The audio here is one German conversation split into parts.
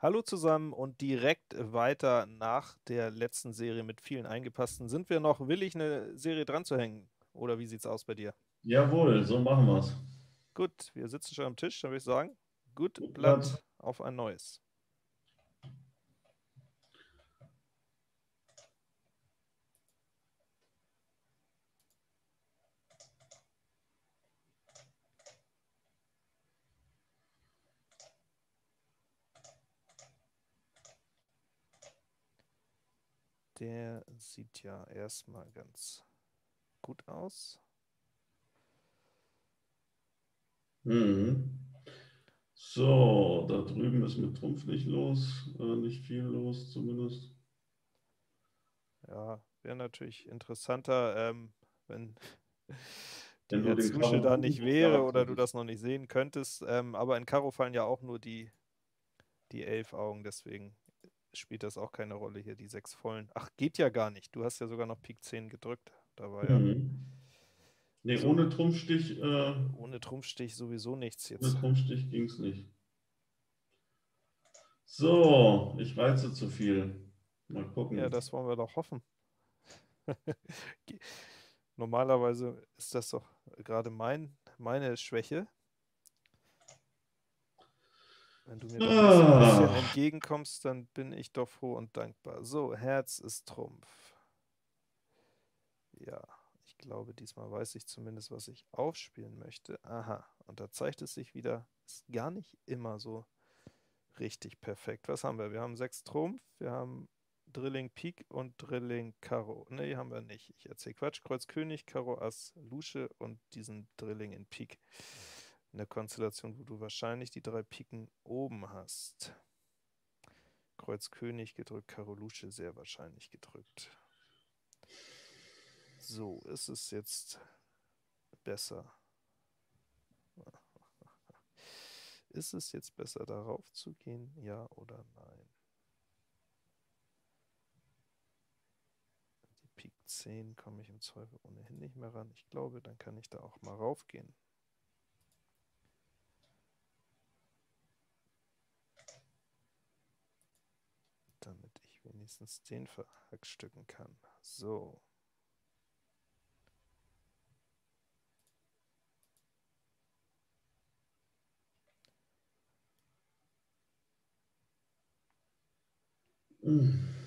Hallo zusammen und direkt weiter nach der letzten Serie mit vielen Eingepassten. Sind wir noch willig, eine Serie dran zu hängen? Oder wie sieht's aus bei dir? Jawohl, so machen wir's. Gut, wir sitzen schon am Tisch, dann würde ich sagen, gut, Blatt. auf ein neues. Der sieht ja erstmal ganz gut aus. Mhm. So, da drüben ist mit Trumpf nicht los, äh, nicht viel los zumindest. Ja, wäre natürlich interessanter, ähm, wenn die den Herzlusche da nicht wäre oder du das noch nicht sehen könntest. Ähm, aber in Karo fallen ja auch nur die, die elf Augen, deswegen spielt das auch keine Rolle hier, die sechs vollen. Ach, geht ja gar nicht. Du hast ja sogar noch Pik 10 gedrückt. Da war ja Mhm. Nee, So. ohne Trumpfstich, äh, ohne Trumpfstich sowieso nichts ohne jetzt. Trumpfstich ging es nicht. So, ich reize zu viel. Mal gucken. Ja, das wollen wir doch hoffen. Normalerweise ist das doch gerade mein, meine Schwäche. Wenn du mir doch ein bisschen, Ah. entgegenkommst, dann bin ich doch froh und dankbar. So, Herz ist Trumpf. Ja, ich glaube, diesmal weiß ich zumindest, was ich aufspielen möchte. Aha, und da zeigt es sich wieder, ist gar nicht immer so richtig perfekt. Was haben wir? Wir haben sechs Trumpf, wir haben Drilling Pik und Drilling Karo. Nee, haben wir nicht. Ich erzähle Quatsch. Kreuz König, Karo Ass, Lusche und diesen Drilling in Pik. In der Konstellation, wo du wahrscheinlich die drei Piken oben hast. Kreuz König gedrückt, Karo Lusche sehr wahrscheinlich gedrückt. So, ist es jetzt besser? Ist es jetzt besser, darauf zu gehen? Ja oder nein? Die Pik 10 komme ich im Zweifel ohnehin nicht mehr ran. Ich glaube, dann kann ich da auch mal raufgehen. Damit ich wenigstens den verhackstücken kann. So. Mhm.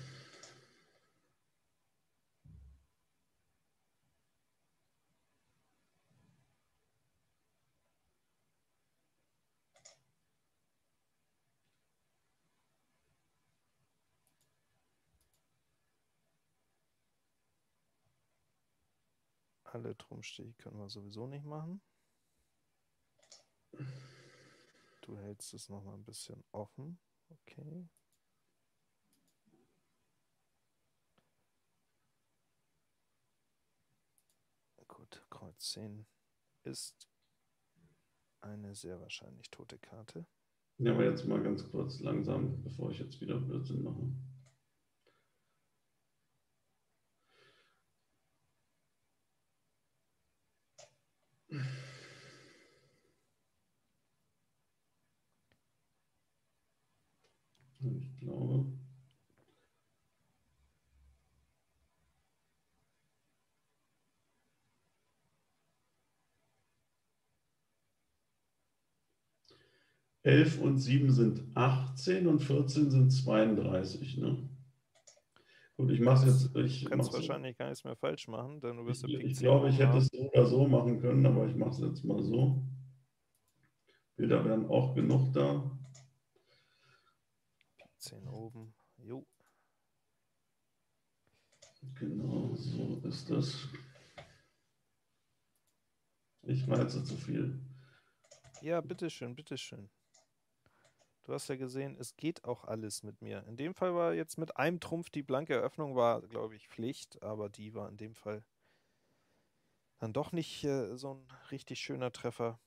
Alle Trumpfstiche können wir sowieso nicht machen. Du hältst es noch mal ein bisschen offen. Okay. Gut, Kreuz 10 ist eine sehr wahrscheinlich tote Karte. Ja, aber jetzt mal ganz kurz langsam, bevor ich jetzt wieder Blödsinn mache. Ich glaube, elf und sieben sind 18 und 14 sind 32, ne? Gut, ich mache es jetzt, ich Du kannst wahrscheinlich gar nichts mehr falsch machen, denn du ich, wirst ich 10 glaube, ich hätte es so oder so machen können, aber ich mache es jetzt mal so. Bilder wären auch genug da. Pik 10 oben. Jo. Genau, so ist das. Ich reize zu viel. Ja, bitteschön, bitteschön. Du hast ja gesehen, es geht auch alles mit mir. In dem Fall war jetzt mit einem Trumpf die blanke Eröffnung, war, glaube ich, Pflicht, aber die war in dem Fall dann doch nicht äh, so ein richtig schöner Treffer.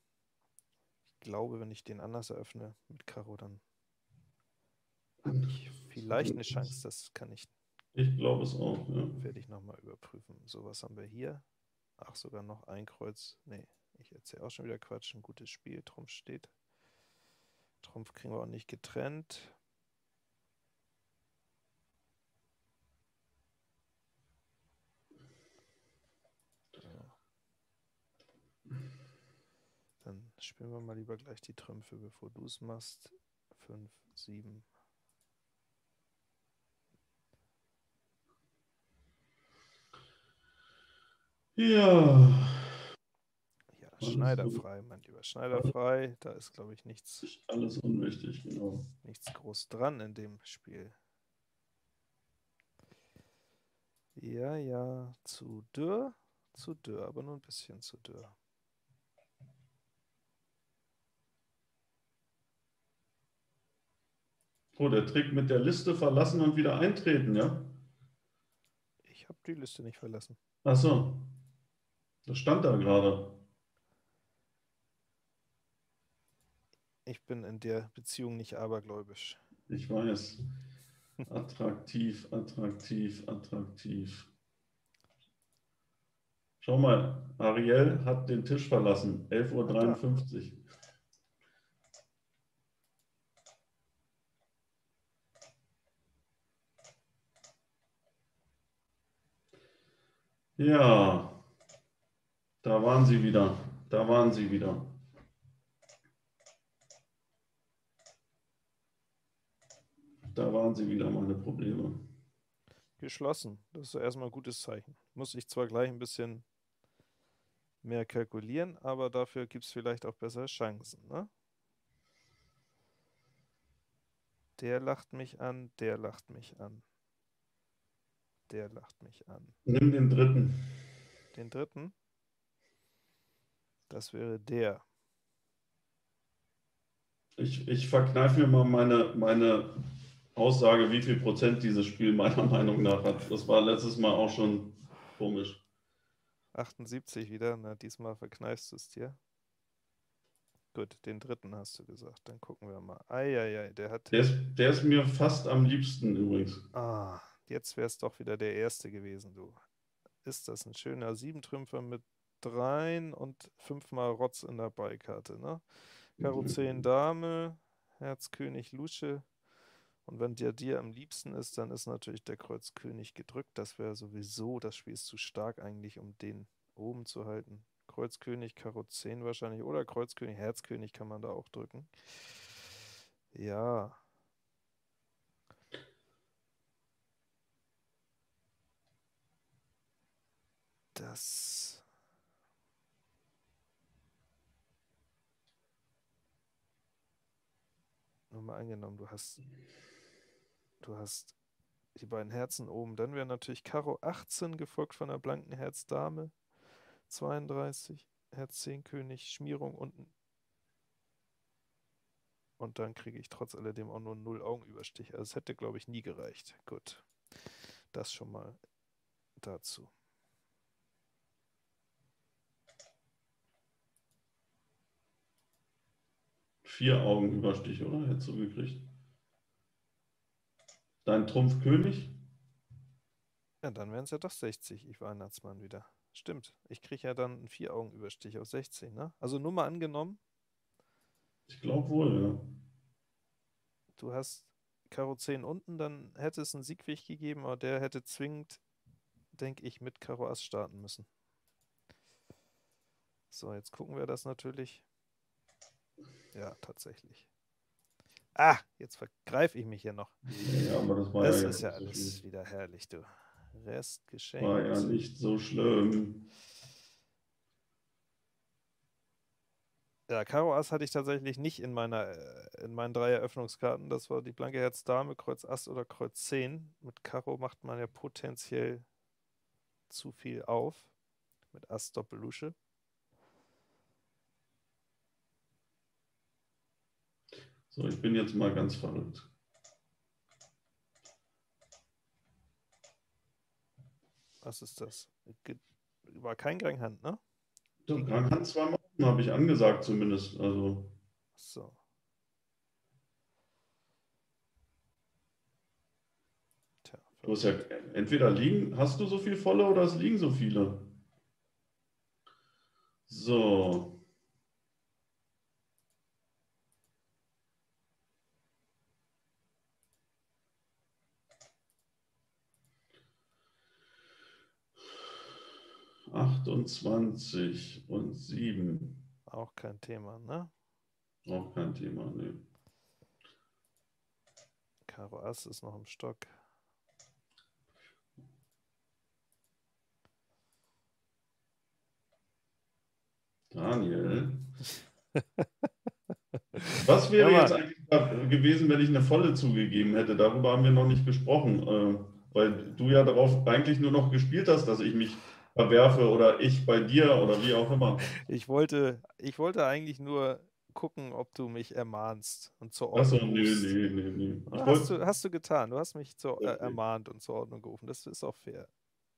Ich glaube, wenn ich den anders eröffne mit Karo, dann habe ich vielleicht eine Chance, das kann ich. Ich glaube es auch, ja. Werde ich nochmal überprüfen. So, was haben wir hier? Ach, sogar noch ein Kreuz. Nee, ich erzähle auch schon wieder Quatsch. Ein gutes Spiel. Trumpf steht. Trumpf kriegen wir auch nicht getrennt. Dann spielen wir mal lieber gleich die Trümpfe, bevor du es machst. 5, 7, Ja. Ja, schneiderfrei, mein lieber. Schneiderfrei, da ist, glaube ich, nichts, alles unwichtig, genau. nichts groß dran in dem Spiel. Ja, ja, zu dürr, zu dürr, aber nur ein bisschen zu dürr. Oh, der Trick mit der Liste verlassen und wieder eintreten, ja? Ich habe die Liste nicht verlassen. Ach so. Das stand da gerade. Ich bin in der Beziehung nicht abergläubisch. Ich weiß. Attraktiv, attraktiv, attraktiv. Schau mal, Ariel hat den Tisch verlassen. 11.53 Uhr. Ja, da waren sie wieder. Da waren sie wieder. Da waren sie wieder meine Probleme. Geschlossen. Das ist erstmal ein gutes Zeichen. Muss ich zwar gleich ein bisschen mehr kalkulieren, aber dafür gibt es vielleicht auch bessere Chancen. Ne? Der lacht mich an, der lacht mich an. Der lacht mich an. Nimm den dritten. Den dritten? Das wäre der. Ich, ich verkneife mir mal meine, meine Aussage, wie viel Prozent dieses Spiel meiner Meinung nach hat. Das war letztes Mal auch schon komisch. 78 wieder. Na, diesmal verkneifst du es dir. Gut, den dritten hast du gesagt. Dann gucken wir mal. Eieiei, der hat. Der ist, der ist mir fast am liebsten übrigens. Ah, jetzt wäre es doch wieder der erste gewesen, du. Ist das ein schöner Siebentrümpfer mit dreien und fünfmal Rotz in der Beikarte, ne? Karo 10 Dame, Herz König Lusche. Und wenn der dir am liebsten ist, dann ist natürlich der Kreuz König gedrückt. Das wäre sowieso, das Spiel ist zu stark eigentlich, um den oben zu halten. Kreuz König, Karo 10 wahrscheinlich. Oder Kreuz König, Herz König kann man da auch drücken. Ja. Das. Nur mal angenommen, du hast. Du hast die beiden Herzen oben. Dann wäre natürlich Karo 18 gefolgt von der blanken Herz Dame. 32, Herz 10 König, Schmierung unten. Und dann kriege ich trotz alledem auch nur 0 Augenüberstich. Also es hätte, glaube ich, nie gereicht. Gut. Das schon mal dazu. Vier Augen Überstich, oder? Hättest du gekriegt. Dein Trumpf König? Ja, dann wären es ja doch 60, ich Weihnachtsmann wieder. Stimmt. Ich kriege ja dann einen Vier-Augen-Überstich auf 16, ne? Also nur mal angenommen, Ich glaube wohl, ja. du hast Karo 10 unten, dann hätte es einen Siegweg gegeben, aber der hätte zwingend, denke ich, mit Karo Ass starten müssen. So, jetzt gucken wir das natürlich. Ja, tatsächlich. Ah, jetzt vergreife ich mich hier noch. Ja, aber das war Das ja, ist ja alles wieder herrlich, du. Rest War ja nicht so schlimm. Ja, Karo Ass hatte ich tatsächlich nicht in meiner, äh, in meinen drei Eröffnungskarten. Das war die blanke Herz Dame, Kreuz Ass oder Kreuz 10. Mit Karo macht man ja potenziell zu viel auf. Mit Ass Doppellusche. So, ich bin jetzt mal ganz verrückt. Was ist das? War kein Granghand, ne? So, Hand zweimal habe ich angesagt zumindest. Also, So. Tja, du hast ja entweder liegen, hast du so viel volle oder es liegen so viele. So. Achtundzwanzig und sieben. Auch kein Thema, ne? Auch kein Thema, ne. Karo Ass ist noch im Stock. Daniel. Was wäre Ja, jetzt eigentlich gewesen, wenn ich eine volle zugegeben hätte? Darüber haben wir noch nicht gesprochen, äh, weil du ja darauf eigentlich nur noch gespielt hast, dass ich mich verwerfe oder ich bei dir oder wie auch immer. Ich wollte, ich wollte eigentlich nur gucken, ob du mich ermahnst und zur Achso, Ordnung nee, rufst. nee, nee, nee. Ich Hast du, hast du getan. Du hast mich zur, äh, ermahnt und zur Ordnung gerufen. Das ist auch fair.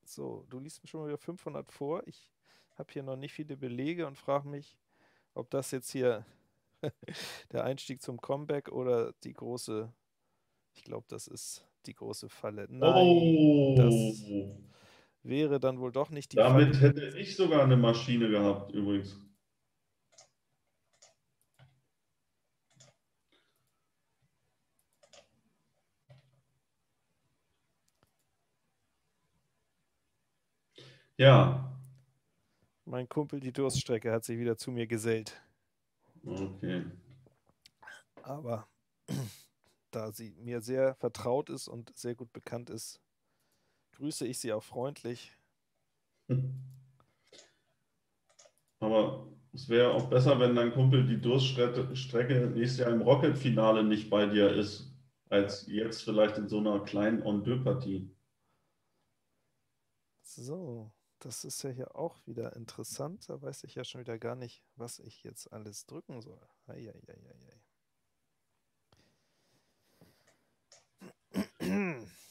So, du liest mir schon mal wieder 500 vor. Ich habe hier noch nicht viele Belege und frage mich, ob das jetzt hier der Einstieg zum Comeback oder die große, ich glaube, das ist die große Falle. Nein, oh, das wäre dann wohl doch nicht die damit Falle. hätte ich sogar eine Maschine gehabt, übrigens. Ja, Mein Kumpel, die Durststrecke, hat sich wieder zu mir gesellt. okay. Aber da sie mir sehr vertraut ist und sehr gut bekannt ist, grüße ich sie auch freundlich. Aber es wäre auch besser, wenn dein Kumpel die Durststrecke nächstes Jahr im Rocket-Finale nicht bei dir ist, als jetzt vielleicht in so einer kleinen En-deux-Partie. So, das ist ja hier auch wieder interessant. Da weiß ich ja schon wieder gar nicht, was ich jetzt alles drücken soll. Eieieiei. Hm.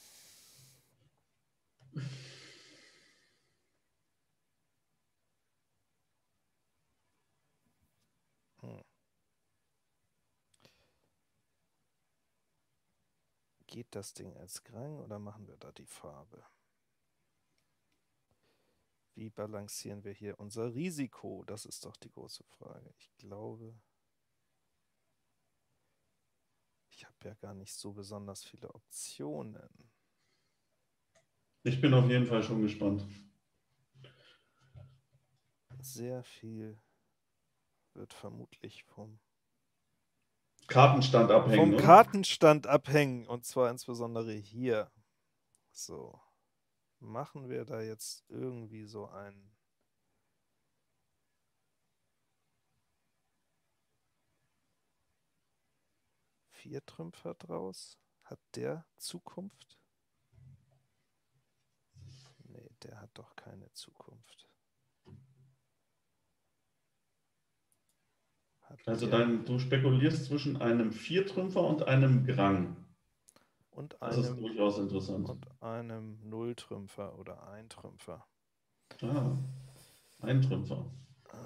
Geht das Ding als Krang oder machen wir da die Farbe? Wie balancieren wir hier unser Risiko? Das ist doch die große Frage. Ich glaube, ich habe ja gar nicht so besonders viele Optionen. Ich bin auf jeden Fall schon gespannt. Sehr viel wird vermutlich vom, Kartenstand abhängen. vom ne? Kartenstand abhängen und zwar insbesondere hier. So, machen wir da jetzt irgendwie so ein Viertrümpfer draus? Hat der Zukunft? Nee, der hat doch keine Zukunft. Also dein, du spekulierst zwischen einem Viertrümpfer und einem Grang. und Das ist einem durchaus interessant. und einem Nulltrümpfer oder Eintrümpfer. Ah, ein Trümpfer. Äh,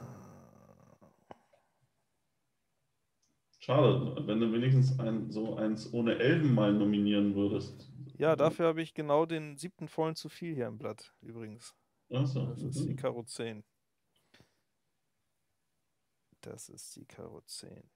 Schade, wenn du wenigstens ein, so eins ohne Elben mal nominieren würdest. Ja, dafür habe ich genau den siebten vollen zu viel hier im Blatt, übrigens. Achso. Das ist die. Karo 10. Das ist die Karo 10.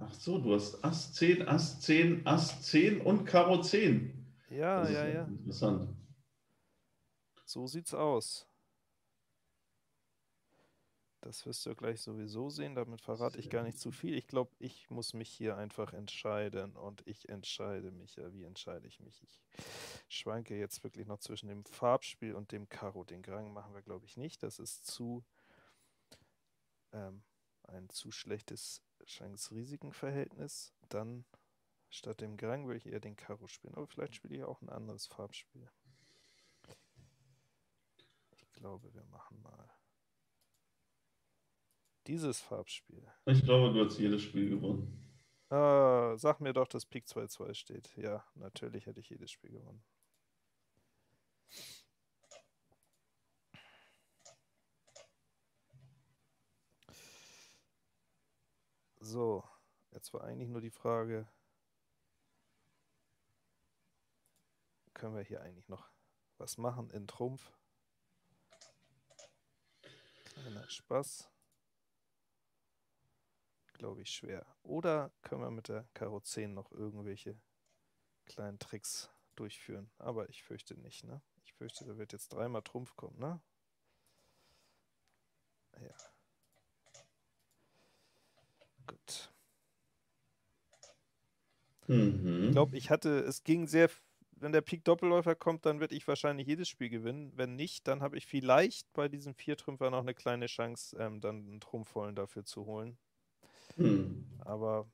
Ach so, du hast Ass 10, Ass 10, Ass 10 und Karo 10. Ja, ja, ja. Interessant. So sieht's aus. Das wirst du gleich sowieso sehen. Damit verrate ich gar nicht zu viel. Ich glaube, ich muss mich hier einfach entscheiden. Und ich entscheide mich ja. Wie entscheide ich mich? Ich schwanke jetzt wirklich noch zwischen dem Farbspiel und dem Karo. Den Grang machen wir, glaube ich, nicht. Das ist zu ähm, ein zu schlechtes Chance-Risiken-Verhältnis. Dann statt dem Grang würde ich eher den Karo spielen. Aber vielleicht spiele ich auch ein anderes Farbspiel. Ich glaube, wir machen mal dieses Farbspiel. Ich glaube, du hast jedes Spiel gewonnen. Ah, sag mir doch, dass Pik 2-2 steht. Ja, natürlich hätte ich jedes Spiel gewonnen. So, jetzt war eigentlich nur die Frage, können wir hier eigentlich noch was machen in Trumpf? Kleiner Spaß. Glaube ich schwer. Oder können wir mit der Karo 10 noch irgendwelche kleinen Tricks durchführen. Aber ich fürchte nicht, ne? Ich fürchte, da wird jetzt dreimal Trumpf kommen, ne? Ja. Gut. Mhm. Ich glaube, ich hatte, es ging sehr, wenn der Pik Doppelläufer kommt, dann werde ich wahrscheinlich jedes Spiel gewinnen. Wenn nicht, dann habe ich vielleicht bei diesem Viertrümpfer noch eine kleine Chance, ähm, dann einen Trumpfvollen dafür zu holen. Hm. Aber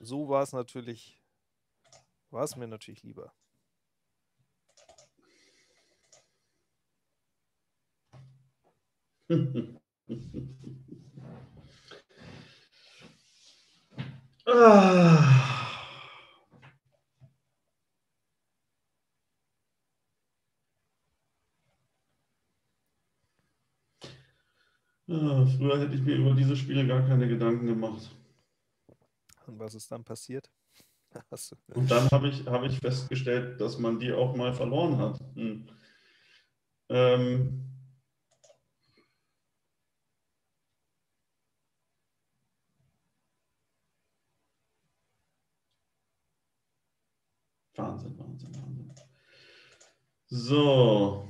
so war es natürlich, war es mir natürlich lieber. ah. Ja, früher hätte ich mir über diese Spiele gar keine Gedanken gemacht. Und was ist dann passiert? Und dann habe ich, habe ich festgestellt, dass man die auch mal verloren hat. Hm. Ähm, Wahnsinn, Wahnsinn, Wahnsinn. So.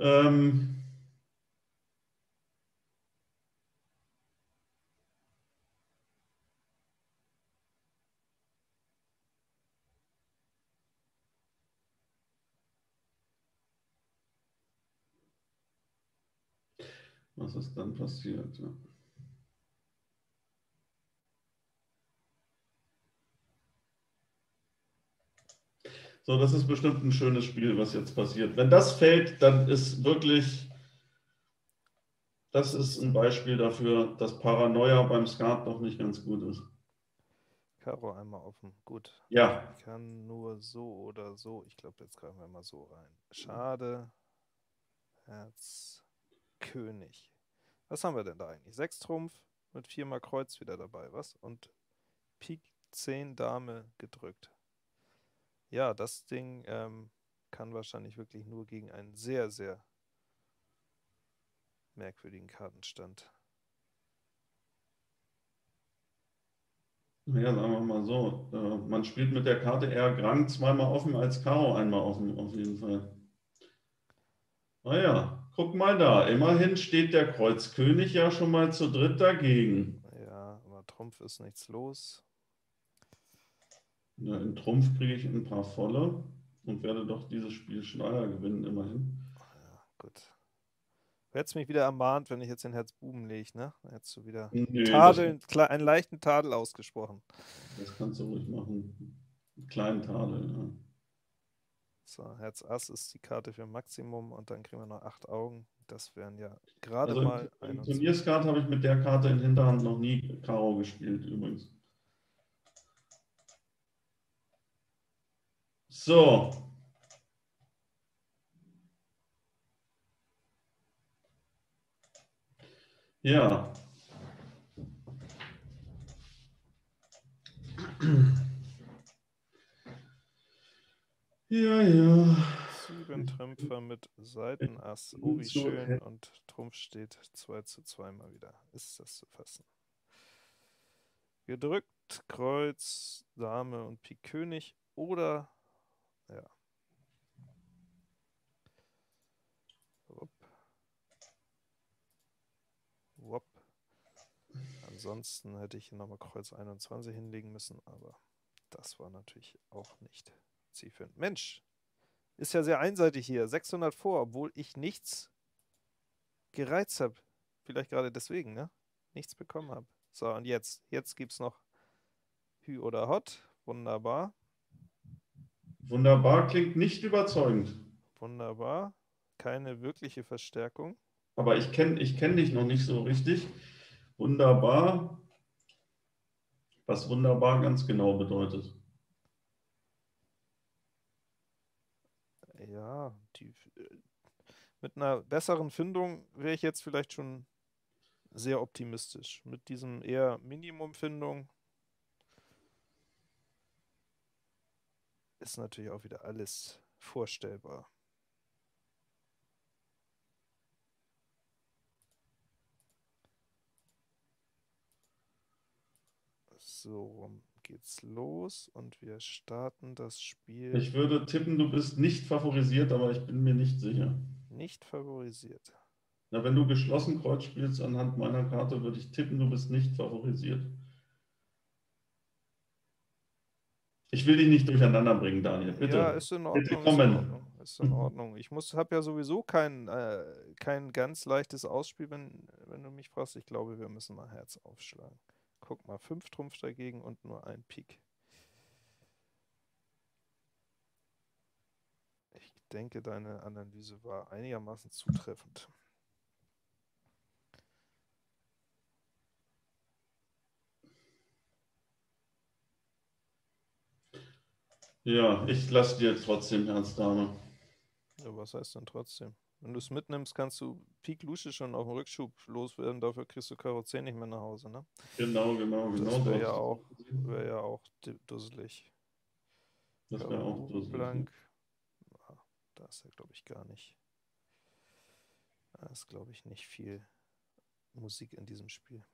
Ähm, was ist dann passiert? Ja. So, das ist bestimmt ein schönes Spiel, was jetzt passiert. Wenn das fällt, dann ist wirklich, das ist ein Beispiel dafür, dass Paranoia beim Skat noch nicht ganz gut ist. Karo einmal offen. Gut. Ja, Ich kann nur so oder so. Ich glaube, jetzt greifen wir mal so rein. Schade. Herz. König. Was haben wir denn da eigentlich? Sechs Trumpf mit viermal Kreuz wieder dabei, was? Und Pik 10 Dame gedrückt. Ja, das Ding ähm, kann wahrscheinlich wirklich nur gegen einen sehr, sehr merkwürdigen Kartenstand. naja, sagen wir mal so. Äh, man spielt mit der Karte eher Grang zweimal offen als Karo einmal offen, auf jeden Fall. Naja, guck mal da. Immerhin steht der Kreuzkönig ja schon mal zu dritt dagegen. Ja, aber Trumpf ist nichts los. Ja, in Trumpf kriege ich ein paar volle und werde doch dieses Spiel schneller gewinnen, immerhin. Ja, gut. Du hättest mich wieder ermahnt, wenn ich jetzt den Herz Buben lege, ne? Hättest du wieder Nee, Tadeln, einen leichten Tadel ausgesprochen. das kannst du ruhig machen. Einen kleinen Tadel, ja. So, Herz Ass ist die Karte für Maximum und dann kriegen wir noch acht Augen. Das wären ja gerade Also mal im 21. Turnierskat habe ich mit der Karte in Hinterhand noch nie Karo gespielt, übrigens. So. Ja. Ja, ja. Sieben Trümpfer mit Seitenass. Oh, wie schön. Und Trumpf steht 2 zu 2 mal wieder. Ist das zu fassen? Gedrückt, Kreuz, Dame und Pik König oder ja. Wupp. Wupp. Ansonsten hätte ich hier nochmal Kreuz 21 hinlegen müssen, aber das war natürlich auch nicht zielführend. Mensch, ist ja sehr einseitig hier. 600 vor, obwohl ich nichts gereizt habe. Vielleicht gerade deswegen, ne? Nichts bekommen habe. So, und jetzt. Jetzt gibt es noch Hü oder Hot. Wunderbar. Wunderbar klingt nicht überzeugend. Wunderbar. Keine wirkliche Verstärkung. Aber ich kenne ich kenn dich noch nicht so richtig. Wunderbar. Was wunderbar ganz genau bedeutet. Ja, die, äh, mit einer besseren Findung wäre ich jetzt vielleicht schon sehr optimistisch. Mit diesem eher Minimumfindung ist natürlich auch wieder alles vorstellbar. So rum geht's los und wir starten das Spiel. Ich würde tippen, du bist nicht favorisiert, aber ich bin mir nicht sicher. Nicht favorisiert. Na, wenn du geschlossen Kreuz spielst anhand meiner Karte, würde ich tippen, du bist nicht favorisiert. Ich will dich nicht durcheinander bringen, Daniel. Bitte. Ja, ist in Ordnung. Bitte Ist in kommen. Ordnung. Ist in Ordnung. Ich habe ja sowieso kein, äh, kein ganz leichtes Ausspiel, wenn, wenn du mich fragst. Ich glaube, wir müssen mal Herz aufschlagen. Guck mal, fünf Trumpf dagegen und nur ein Pik. Ich denke, deine Analyse war einigermaßen zutreffend. Ja, ich lasse dir trotzdem Herz, Dame. Ja, was heißt denn trotzdem? Wenn du es mitnimmst, kannst du Pik Lusche schon auf dem Rückschub loswerden. Dafür kriegst du Karo 10 nicht mehr nach Hause, ne? Genau, genau, genau. Das wäre ja auch, wäre ja auch dusselig. Das wäre auch dusselig. blank. Ah, da ist ja, glaube ich, gar nicht. Da ist, glaube ich, nicht viel Musik in diesem Spiel.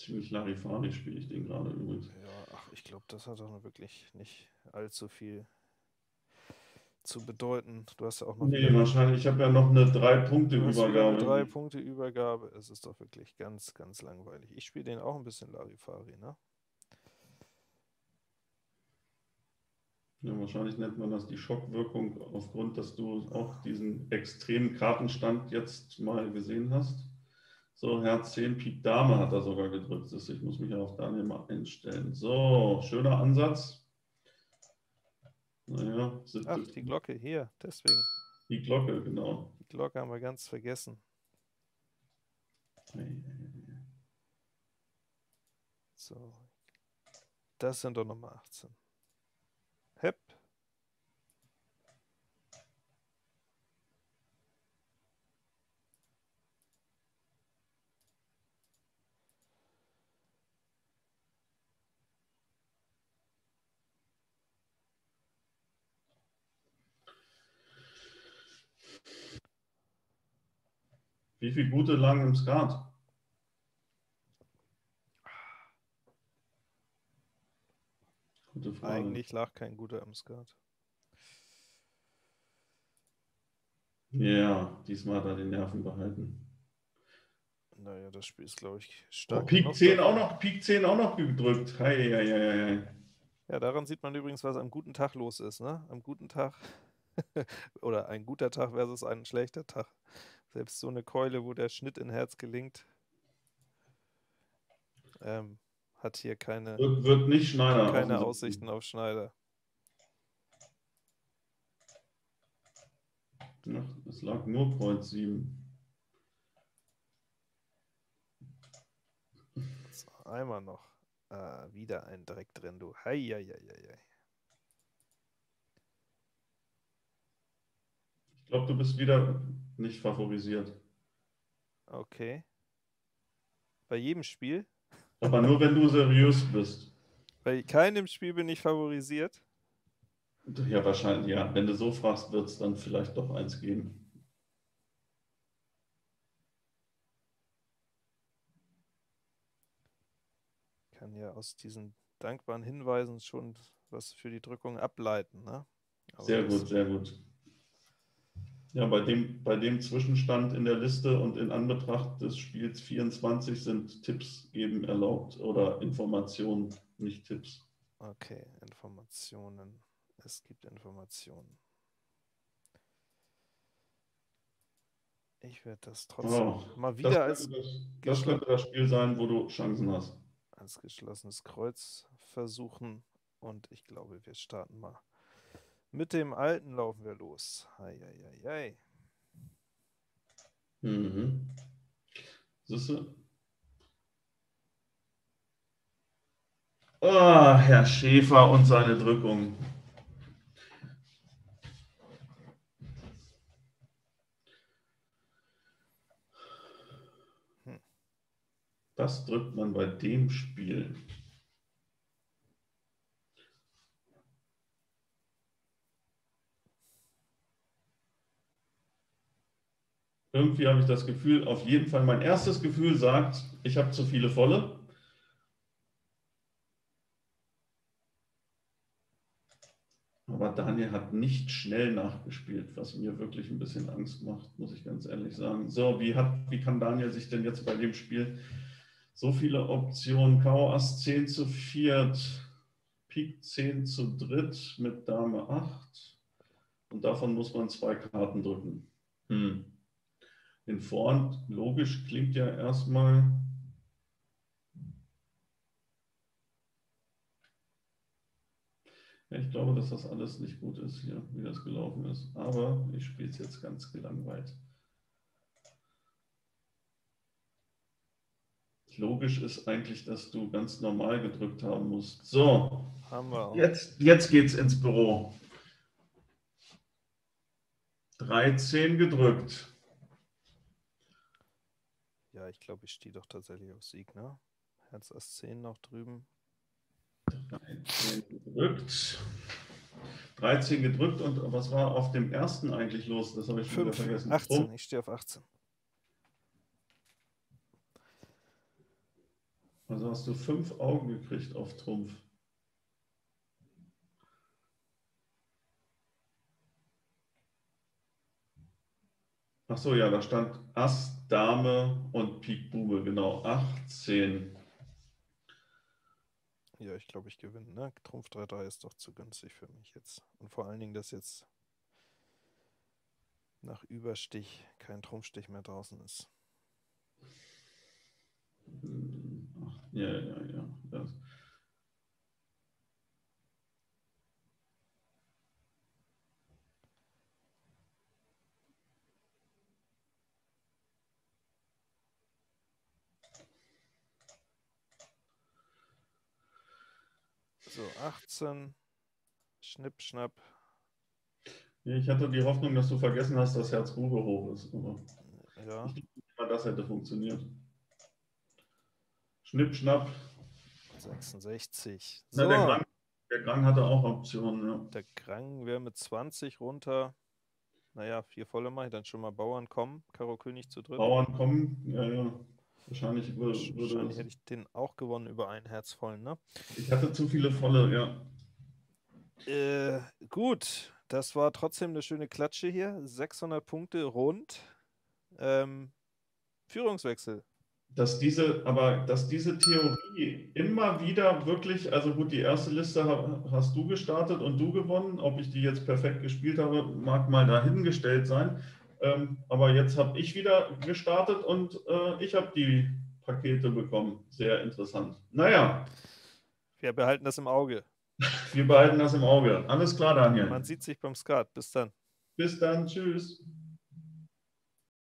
Ziemlich Larifari spiele ich den gerade übrigens. Ja, ach, ich glaube, das hat doch wirklich nicht allzu viel zu bedeuten. Du hast ja auch noch Nee, wahrscheinlich. Ich habe ja noch eine Drei-Punkte-Übergabe. drei Punkte Übergabe. Es ist doch wirklich ganz, ganz langweilig. Ich spiele den auch ein bisschen Larifari, ne? Ja, wahrscheinlich nennt man das die Schockwirkung aufgrund, dass du auch diesen extremen Kartenstand jetzt mal gesehen hast. So, Herz 10, Pik Dame hat er sogar gedrückt. Ich muss mich ja auf Daniel mal einstellen. So, schöner Ansatz. Naja, siebte- Ach, die Glocke hier, deswegen. die Glocke, genau. Die Glocke haben wir ganz vergessen. So. Das sind doch Nummer 18. Wie viel gute lang im Skat? Gute Frage. Eigentlich lag kein guter im Skat. Ja, diesmal hat er die Nerven behalten. Naja, das Spiel ist, glaube ich, Oh, stark. Pik genug 10 dafür. auch noch, Pik 10 auch noch gedrückt. Hei, hei, hei. Ja, daran sieht man übrigens, was am guten Tag los ist. Ne? Am guten Tag oder ein guter Tag versus ein schlechter Tag. Selbst so eine Keule, wo der Schnitt in Herz gelingt, ähm, hat hier keine, Wird, wird nicht Schneider. keine. Aussichten auf Schneider. Es lag nur Kreuz 7. So, einmal noch. Ah, wieder ein Dreck drin, du. Heieieiei. Ich glaube, du bist wieder nicht favorisiert. Okay. Bei jedem Spiel? Aber nur wenn du seriös bist. Bei keinem Spiel bin ich favorisiert. Ja, wahrscheinlich, ja. Wenn du so fragst, wird es dann vielleicht doch eins geben. Kann ja aus diesen dankbaren Hinweisen schon was für die Drückung ableiten. Ne? Sehr gut, sehr gut. Ja, bei dem, bei dem Zwischenstand in der Liste und in Anbetracht des Spiels 24 sind Tipps geben erlaubt oder Informationen, nicht Tipps. Okay, Informationen. Es gibt Informationen. Ich werde das trotzdem Oh, mal Das wieder als, könnte das, das könnte das Spiel sein, wo du Chancen hast. als geschlossenes Kreuz versuchen. Und ich glaube, wir starten mal. Mit dem alten laufen wir los. Eieiei. Mhm. Siehst du? Ah, Herr Schäfer und seine Drückung. Hm. Das drückt man bei dem Spiel. Irgendwie habe ich das Gefühl, auf jeden Fall, mein erstes Gefühl sagt, ich habe zu viele Volle. Aber Daniel hat nicht schnell nachgespielt, was mir wirklich ein bisschen Angst macht, muss ich ganz ehrlich sagen. So, wie, hat, wie kann Daniel sich denn jetzt bei dem Spiel so viele Optionen? Karo Ass 10 zu 4, Pik 10 zu dritt mit Dame 8. Und davon muss man zwei Karten drücken. Hm. In Vorhand, logisch klingt ja erstmal Ja, ich glaube, dass das alles nicht gut ist hier, wie das gelaufen ist. Aber ich spiele es jetzt ganz gelangweilt. Logisch ist eigentlich, dass du ganz normal gedrückt haben musst. So, haben wir auch. Jetzt, jetzt geht es ins Büro. 13 gedrückt. Ja, ich glaube, ich stehe doch tatsächlich auf Sieg, ne? Herz Ass 10 noch drüben. 13 gedrückt. 13 gedrückt und was war auf dem ersten eigentlich los? Das habe ich schon 5, wieder vergessen. 18, oh. ich stehe auf 18. Also hast du fünf Augen gekriegt auf Trumpf. Ach so, ja, da stand Ass, Dame und Pik Bube, genau, 18. Ja, ich glaube, ich gewinne. Ne? Trumpf 3-3 ist doch zu günstig für mich jetzt. Und vor allen Dingen, dass jetzt nach Überstich kein Trumpfstich mehr draußen ist. Ja, ja, ja. Das. So, 18. Schnipp, schnapp. Ich hatte die Hoffnung, dass du vergessen hast, dass Herz Grube hoch ist. Aber ja. Ich denke das hätte funktioniert. Schnipp, schnapp. 66. So. Na, der, Grang, der Grang hatte auch Optionen. Ja. Der Grang wäre mit 20 runter. Naja, vier volle mache ich dann schon mal Bauern kommen. Karo König zu dritt. Bauern kommen, ja, ja. Wahrscheinlich würde, Wahrscheinlich hätte ich den auch gewonnen über einen Herzvollen, ne? Ich hatte zu viele volle, ja. Äh, gut, das war trotzdem eine schöne Klatsche hier. 600 Punkte rund. Ähm, Führungswechsel. Dass diese, aber dass diese Theorie immer wieder wirklich, also gut, die erste Liste hast du gestartet und du gewonnen. Ob ich die jetzt perfekt gespielt habe, mag mal dahingestellt sein. Ähm, aber jetzt habe ich wieder gestartet und äh, ich habe die Pakete bekommen. Sehr interessant. Naja. Wir behalten das im Auge. Wir behalten das im Auge. Alles klar, Daniel. Man sieht sich beim Skat. Bis dann. Bis dann. Tschüss.